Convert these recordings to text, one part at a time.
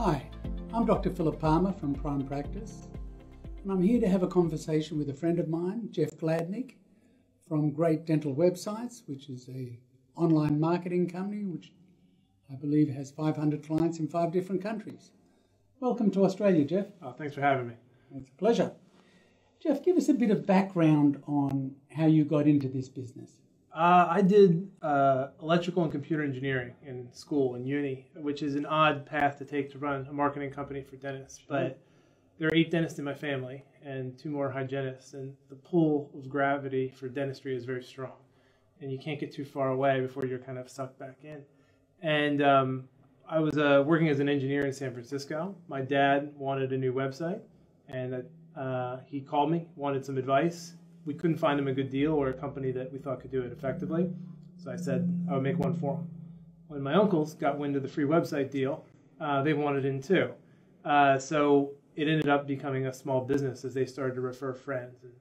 Hi, I'm Dr. Philip Palmer from Prime Practice, and I'm here to have a conversation with a friend of mine, Jeff Gladnick, from Great Dental Websites, which is a online marketing company which I believe has 500 clients in five different countries. Welcome to Australia, Jeff. Oh, thanks for having me. It's a pleasure. Jeff, give us a bit of background on how you got into this business. Uh, I did uh, electrical and computer engineering in school in uni, which is an odd path to take to run a marketing company for dentists. But there are eight dentists in my family and two more hygienists, and the pull of gravity for dentistry is very strong, and you can't get too far away before you're kind of sucked back in. And um, I was uh, working as an engineer in San Francisco. My dad wanted a new website, and uh, he called me, wanted some advice. We couldn't find him a good deal or a company that we thought could do it effectively. So I said I would make one for him. When my uncles got wind of the free website deal, uh, they wanted in too. Uh, so it ended up becoming a small business as they started to refer friends. And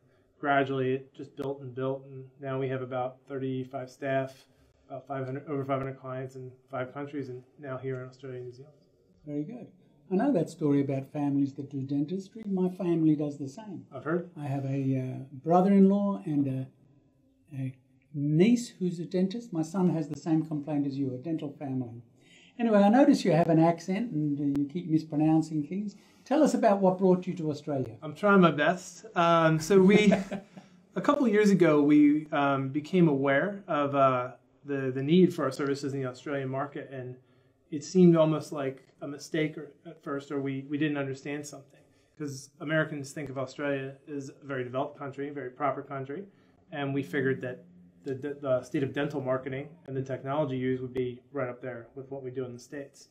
gradually it just built and built. And now we have about 35 staff, about 500, over 500 clients in five countries, and now here in Australia and New Zealand. Very good. I know that story about families that do dentistry. My family does the same. I've heard. I have a uh, brother in law and a, a niece who's a dentist. My son has the same complaint as you, a dental family. Anyway, I notice you have an accent and uh, you keep mispronouncing things. Tell us about what brought you to Australia. I'm trying my best. Um, so we, a couple years ago, we um, became aware of uh, the the need for our services in the Australian market, and it seemed almost like a mistake at first, or we we didn't understand something because Americans think of Australia as a very developed country, a very proper country, and we figured that the, the state of dental marketing and the technology used would be right up there with what we do in the states.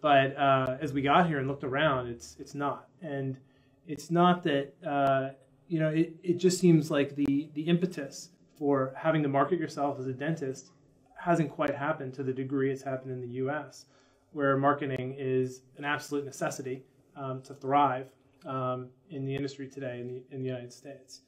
But uh, as we got here and looked around, it's it's not, and it's not that uh, you know it, it just seems like the the impetus for having to market yourself as a dentist hasn't quite happened to the degree it's happened in the U.S., where marketing is an absolute necessity um, to thrive um, in the industry today in the in the United States.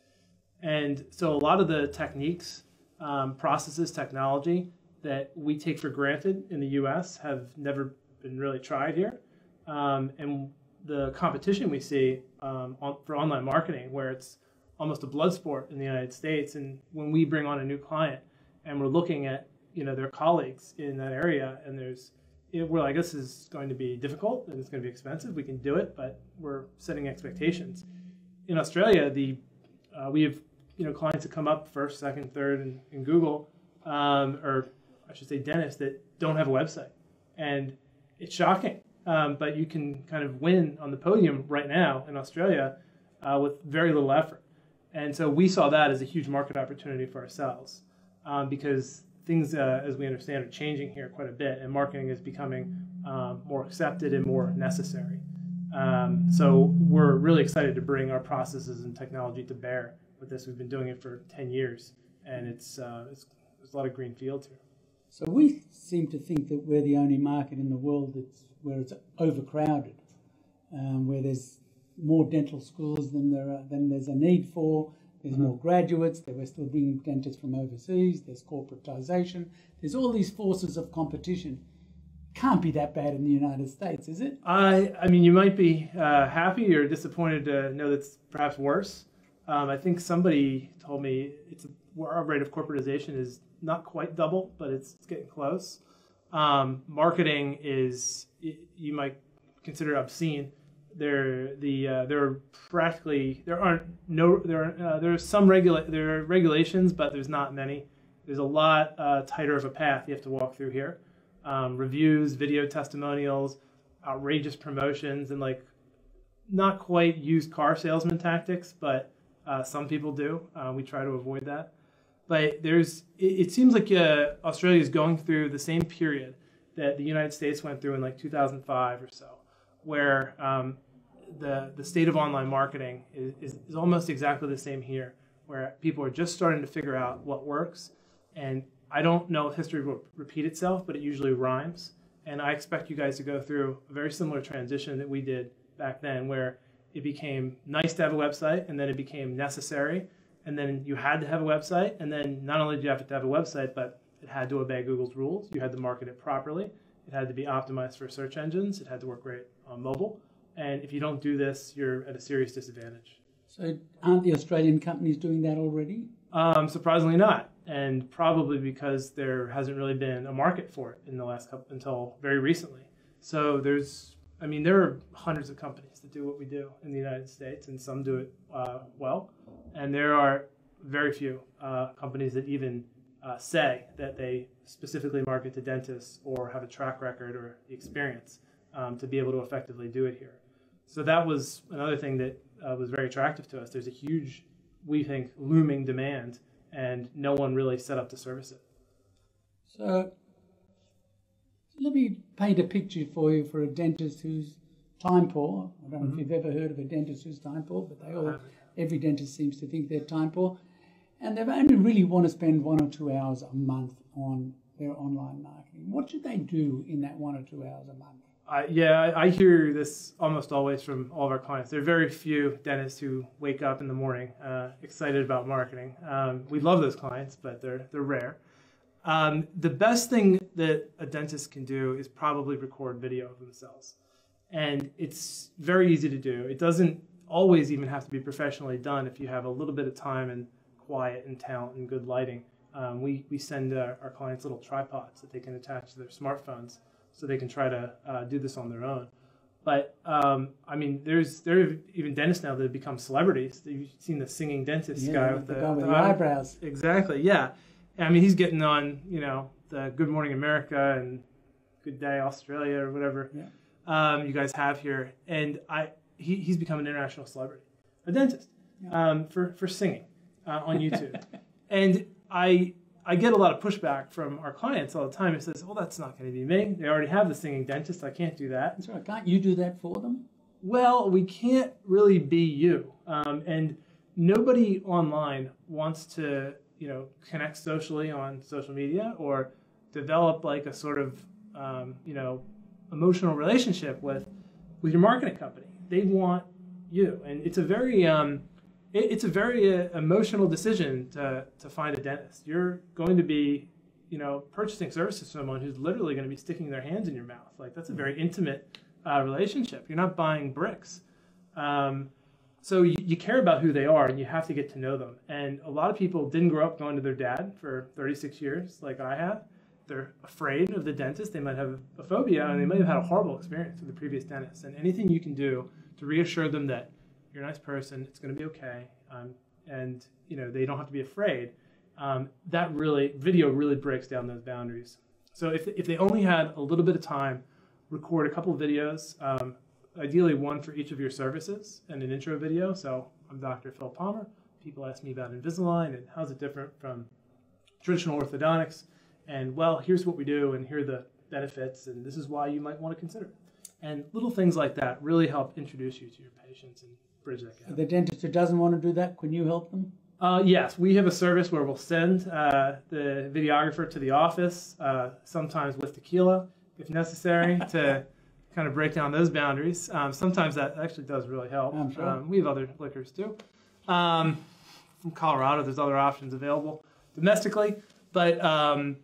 And so a lot of the techniques um, processes, technology that we take for granted in the U.S. have never been really tried here. Um, and the competition we see um, on, for online marketing, where it's almost a blood sport in the United States, and when we bring on a new client and we're looking at you know their colleagues in that area, and there's it, we're like this is going to be difficult and it's going to be expensive. We can do it, but we're setting expectations. In Australia, the uh, we have you know clients that come up first, second, third in Google, um, or I should say dentists that don't have a website, and it's shocking. Um, but you can kind of win on the podium right now in Australia uh, with very little effort, and so we saw that as a huge market opportunity for ourselves um, because things, uh, as we understand, are changing here quite a bit, and marketing is becoming um, more accepted and more necessary. Um, so we're really excited to bring our processes and technology to bear with this. We've been doing it for 10 years, and it's, uh, it's there's a lot of green fields here. So we seem to think that we're the only market in the world that's where it's overcrowded, um, where there's more dental schools than there are, than there's a need for. There's more graduates. We're still bringing dentists from overseas. There's corporatization. There's all these forces of competition. Can't be that bad in the United States, is it? I, I mean, you might be uh, happy or disappointed to know that's perhaps worse. Um, I think somebody told me it's our rate of corporatization is not quite double, but it's, it's getting close. Um, marketing is you might consider obscene. There, the uh, there are practically there aren't no there are, uh, there are some regula- there are regulations, but there's not many. There's a lot uh, tighter of a path you have to walk through here. Um, reviews, video testimonials, outrageous promotions, and like not quite used car salesman tactics, but uh, some people do. Uh, we try to avoid that. But there's, it, it seems like uh, Australia is going through the same period that the United States went through in like 2005 or so, where um, the the state of online marketing is, is, is, almost exactly the same here, where people are just starting to figure out what works. And I don't know if history will repeat itself, but it usually rhymes. And I expect you guys to go through a very similar transition that we did back then, where it became nice to have a website, and then it became necessary, and then you had to have a website, and then not only did you have to have a website, but it had to obey Google's rules. You had to market it properly, It had to be optimized for search engines. It had to work great on mobile. And if you don't do this, you're at a serious disadvantage. So, aren't the Australian companies doing that already? Um, surprisingly not, and probably because there hasn't really been a market for it in the last couple until very recently. So there's, I mean, there are hundreds of companies that do what we do in the United States, and some do it uh, well, and there are very few uh, companies that even uh, say that they specifically market to dentists or have a track record or experience um, to be able to effectively do it here. So that was another thing that uh, was very attractive to us. There's a huge, we think, looming demand, and no one really set up to service it. So let me paint a picture for you for a dentist who's time poor. I don't know mm-hmm. if you've ever heard of a dentist who's time poor, but they all, every dentist seems to think they're time poor. And they only really want to spend one or two hours a month on their online marketing. What should they do in that one or two hours a month? Uh, yeah, I hear this almost always from all of our clients. There are very few dentists who wake up in the morning uh, excited about marketing. Um, we love those clients, but they're they're rare. Um, the best thing that a dentist can do is probably record video of themselves, and it's very easy to do. It doesn't always even have to be professionally done if you have a little bit of time and quiet and talent and good lighting. Um, we we send uh, our clients little tripods that they can attach to their smartphones so they can try to uh, do this on their own. But um, I mean, there's there are even dentists now that have become celebrities. You've seen the singing dentist yeah, guy with the, the, with the eyebrows. Exactly. Yeah. I mean, he's getting on, you know, the Good Morning America and Good Day Australia or whatever yeah. um, you guys have here, and I he, he's become an international celebrity, a dentist, yeah. um, for for singing uh, on YouTube, and I I get a lot of pushback from our clients all the time. It says, "Well, that's not going to be me. They already have the singing dentist. I can't do that." That's right. Can't you do that for them? Well, we can't really be you, um, and nobody online wants to, you know, connect socially on social media or develop like a sort of, um, you know, emotional relationship with with your marketing company. They want you, and it's a very um, it, it's a very uh, emotional decision to, to find a dentist. You're going to be, you know, purchasing services from someone who's literally going to be sticking their hands in your mouth. Like that's a very intimate uh, relationship. You're not buying bricks. Um, so you, you, care about who they are and you have to get to know them. And a lot of people didn't grow up going to their dad for 36 years like I have. They're afraid of the dentist. They might have a phobia and they might have had a horrible experience with the previous dentist. And anything you can do to reassure them that you're a nice person. It's going to be okay. Um, and you know they don't have to be afraid. Um, that really video really breaks down those boundaries. So if if they only had a little bit of time, record a couple videos. Um, ideally, one for each of your services and an intro video. So I'm Dr. Phil Palmer. People ask me about Invisalign and how's it different from traditional orthodontics. And well, here's what we do, and here are the benefits, and this is why you might want to consider it. And little things like that really help introduce you to your patients and bridge that gap. The dentist who doesn't want to do that, can you help them? Uh, yes, we have a service where we'll send uh, the videographer to the office, uh, sometimes with tequila if necessary, to kind of break down those boundaries. Um, sometimes that actually does really help. Sure. Um, we have other liquors too. Um, from Colorado, there's other options available domestically, but um,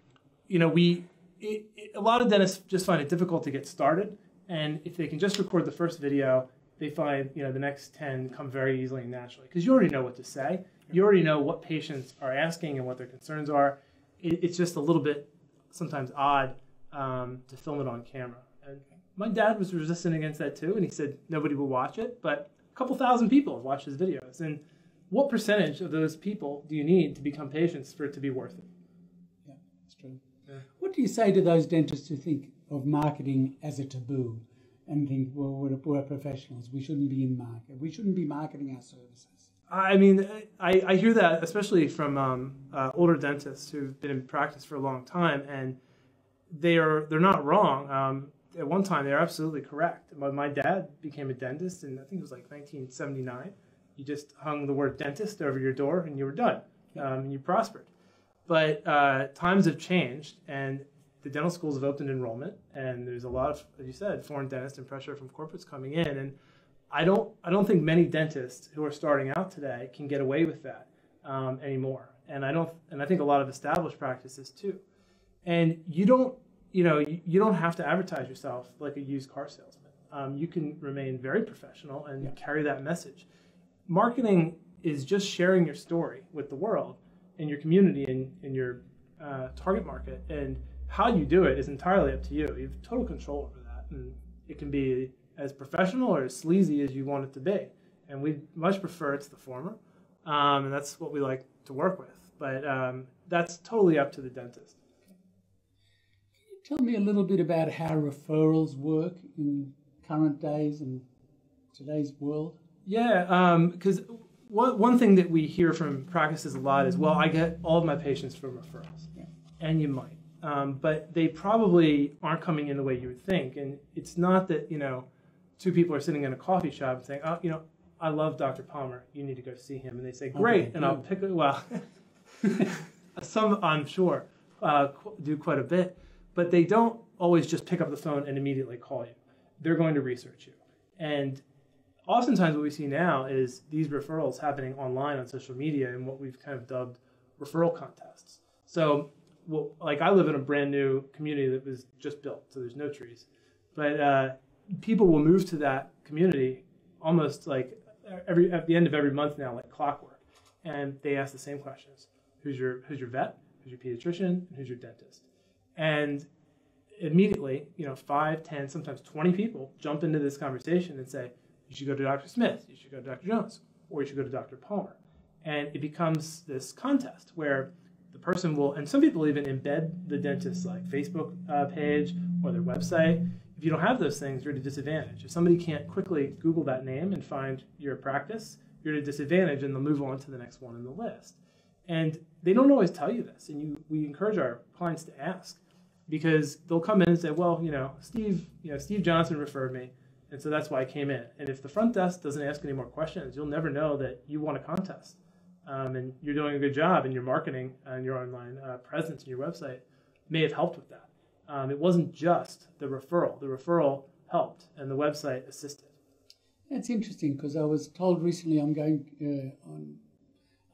you know we it, it, a lot of dentists just find it difficult to get started, and if they can just record the first video they find you know the next 10 come very easily and naturally. Because you already know what to say. You already know what patients are asking and what their concerns are. It, it's just a little bit sometimes odd um, to film it on camera. And my dad was resistant against that too and he said nobody will watch it but a couple thousand people have watched his videos. And what percentage of those people do you need to become patients for it to be worth it? Yeah that's true. Yeah. what do you say to those dentists who think of marketing as a taboo and think, well, we're, we're professionals. We shouldn't be in market. We shouldn't be marketing our services. I mean, I, I hear that especially from um, uh, older dentists who've been in practice for a long time, and they are they're not wrong. Um, at one time, they're absolutely correct. My, my dad became a dentist, and I think it was like 1979. You just hung the word dentist over your door, and you were done, um, and you prospered. But uh, times have changed, and the dental schools have opened enrollment, and there's a lot of, as you said, foreign dentists and pressure from corporates coming in. And I don't, I don't think many dentists who are starting out today can get away with that um, anymore. And I don't, and I think a lot of established practices too. And you don't, you know, you, you don't have to advertise yourself like a used car salesman. Um, you can remain very professional and Yeah. carry that message. Marketing is just sharing your story with the world and your community and, and your uh, target market. And how you do it is entirely up to you. You have total control over that. And it can be as professional or as sleazy as you want it to be. And we much prefer it's the former. Um, and that's what we like to work with. But um, that's totally up to the dentist. Can you tell me a little bit about how referrals work in current days and today's world. Yeah, because one, one thing that we hear from practices a lot is, well, I get all of my patients from referrals. Yeah. And you might. Um, but they probably aren't coming in the way you would think. And it's not that, you know, two people are sitting in a coffee shop and saying, oh, you know, I love Dr. Palmer. You need to go see him. And they say, great. and I'll pick. Well, some, I'm sure, uh, do quite a bit. But they don't always just pick up the phone and immediately call you. They're going to research you. And oftentimes what we see now is these referrals happening online on social media and what we've kind of dubbed referral contests. So, well, like I live in a brand new community that was just built, so there's no trees, but uh, people will move to that community almost like every at the end of every month now, like clockwork, and they ask the same questions: Who's your who's your vet? Who's your pediatrician? And who's your dentist? And immediately, you know, five, ten, sometimes 20 people jump into this conversation and say, you should go to Dr. Smith, you should go to Dr. Jones, or you should go to Dr. Palmer. And it becomes this contest where person will, and some people even embed the dentist's like Facebook uh, page or their website. If you don't have those things, you're at a disadvantage. If somebody can't quickly Google that name and find your practice, you're at a disadvantage and they'll move on to the next one in the list. And they don't always tell you this, and you, we encourage our clients to ask because they'll come in and say, well, you know, Steve, you know, Steve Johnson referred me, and so that's why I came in. And if the front desk doesn't ask any more questions, you'll never know that you won a contest, um, and you're doing a good job, and your marketing and your online uh, presence and your website may have helped with that. Um, it wasn't just the referral; the referral helped, and the website assisted. That's interesting because I was told recently I'm going uh, on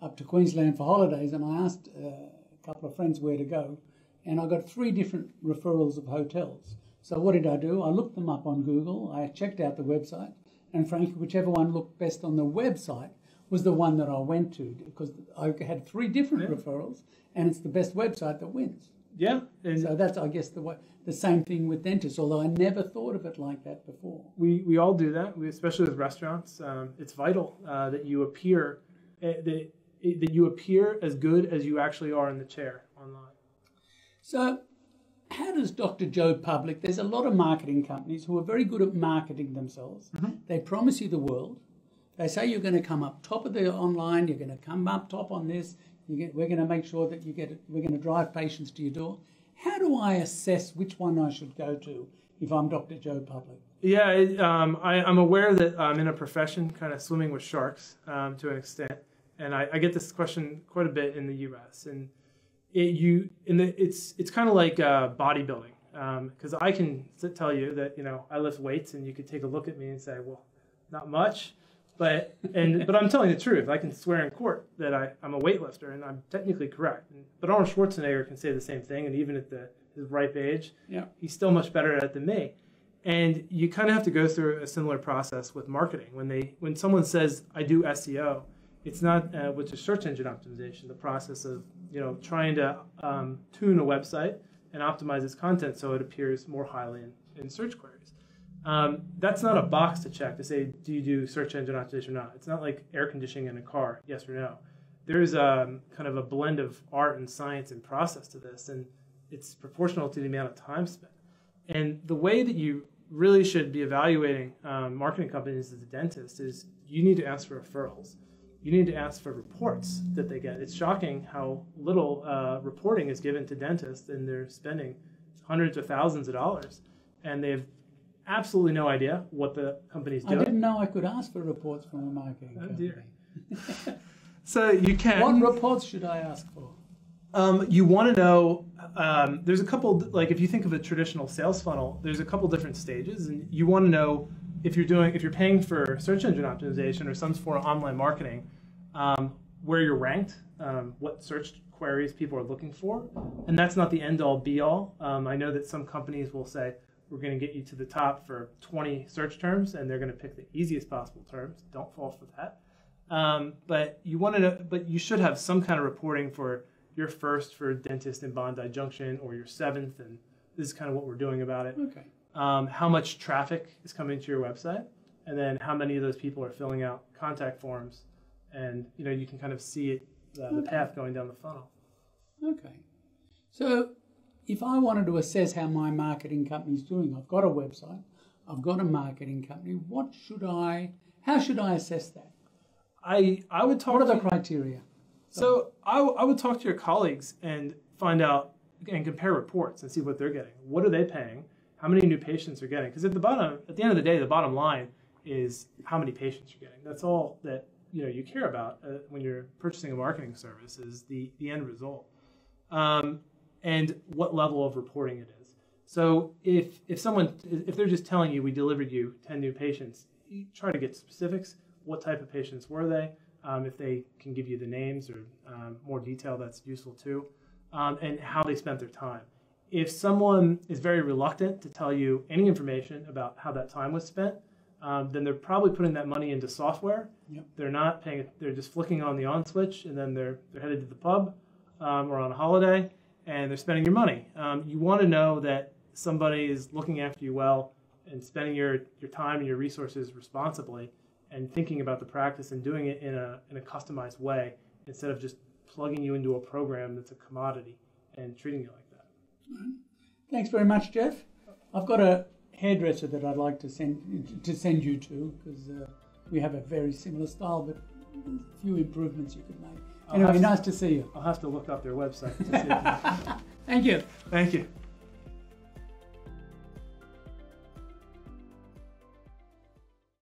up to Queensland for holidays, and I asked uh, a couple of friends where to go, and I got three different referrals of hotels. So what did I do? I looked them up on Google. I checked out the website, and frankly, whichever one looked best on the website was the one that I went to because I had three different Yeah. referrals, and it's the best website that wins. Yeah, and So that's, I guess, the way, the same thing with dentists. Although I never thought of it like that before. we, we all do that, we, especially with restaurants. Um, it's vital uh, that you appear uh, that, that you appear as good as you actually are in the chair online. So, how does Dr. Joe Public? There's a lot of marketing companies who are very good at marketing themselves. They promise you the world. They say you're going to come up top of the online. You're going to come up top on this. Get, we're going to make sure that you get. We're going to drive patients to your door. How do I assess which one I should go to if I'm Dr. Joe Public? Yeah, it, um, I, I'm aware that I'm in a profession kind of swimming with sharks um, to an extent, and I, I get this question quite a bit in the U.S. and it, you it's it's kind of like uh, bodybuilding because I can tell you that you know I lift weights and you could take a look at me and say, well, not much, but and but I'm telling the truth. I can swear in court that I, I'm a weightlifter and I'm technically correct. And, but Arnold Schwarzenegger can say the same thing, and even at the his ripe age, Yeah. he's still much better at it than me. And you kind of have to go through a similar process with marketing. When they when someone says I do SEO, it's not uh, which is search engine optimization, the process of you know trying to um, tune a website and optimize its content so it appears more highly in, in search queries. Um, that's not a box to check to say do you do search engine optimization or not. It's not like air conditioning in a car, yes or no. There's um, kind of a blend of art and science and process to this, and it's proportional to the amount of time spent. And the way that you really should be evaluating um, marketing companies as a dentist is you need to ask for referrals. You need to ask for reports that they get. It's shocking how little uh, reporting is given to dentists, and they're spending hundreds of thousands of dollars, and they have absolutely no idea what the company's doing. I didn't know I could ask for reports from a marketing Oh, company. dear. So you can. What reports should I ask for? Um, you want to know. Um, there's a couple. Like if you think of a traditional sales funnel, there's a couple different stages, and you want to know if you're doing if you're paying for search engine optimization or some form of online marketing, um, where you're ranked, um, what search queries people are looking for, and that's not the end all be all. Um, I know that some companies will say we're going to get you to the top for 20 search terms, and they're going to pick the easiest possible terms. Don't fall for that. Um, but you want to, but you should have some kind of reporting for your first for dentist in Bondi Junction or your seventh, and this is kind of what we're doing about it. Okay. Um, how much traffic is coming to your website, and then how many of those people are filling out contact forms, and you know you can kind of see it, uh, the Okay. path going down the funnel. Okay. So, if I wanted to assess how my marketing company is doing, I've got a website, I've got a marketing company. What should I? How should I assess that? I I would talk. What are to- the criteria? So I, I would talk to your colleagues and find out and compare reports and see what they're getting. What are they paying? How many new patients are getting? Because at the bottom, at the end of the day, the bottom line is how many patients you're getting. That's all that you know you care about uh, when you're purchasing a marketing service is the the end result, um, and what level of reporting it is. So if if someone if they're just telling you we delivered you 10 new patients, you try to get specifics. What type of patients were they? Um, if they can give you the names or um, more detail, that's useful too, um, and how they spent their time. If someone is very reluctant to tell you any information about how that time was spent, um, then they're probably putting that money into software. Yep. They're not paying. They're just flicking on the on switch, and then they're they're headed to the pub um, or on a holiday, and they're spending your money. Um, you want to know that somebody is looking after you well and spending your your time and your resources responsibly and thinking about the practice and doing it in a in a customized way instead of just plugging you into a program that's a commodity and treating you like that. Thanks very much, Jeff. I've got a hairdresser that I'd like to send to send you to because uh, we have a very similar style, but a few improvements you could make. I'll Anyway, have to- nice to see you. I'll have to look up their website to see. Thank you. Thank you.